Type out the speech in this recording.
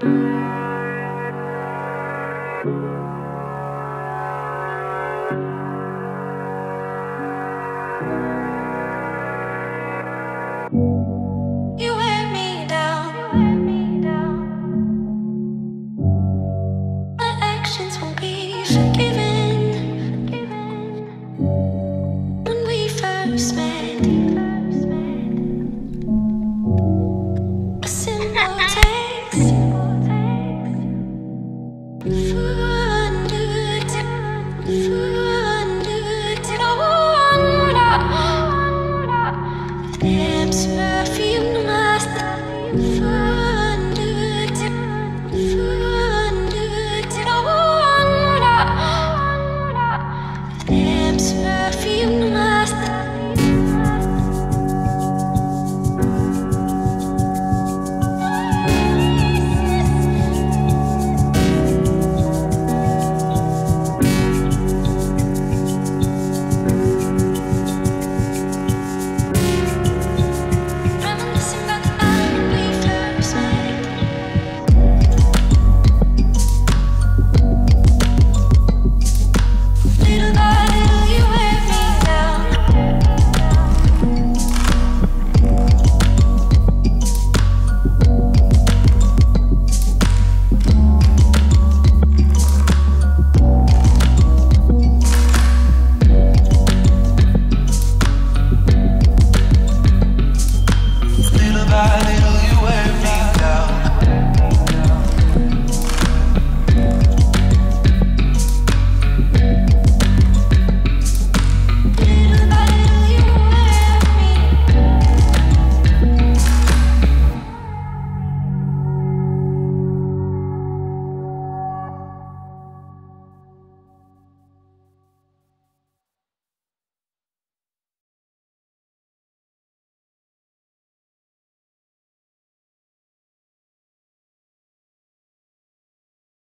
Música darling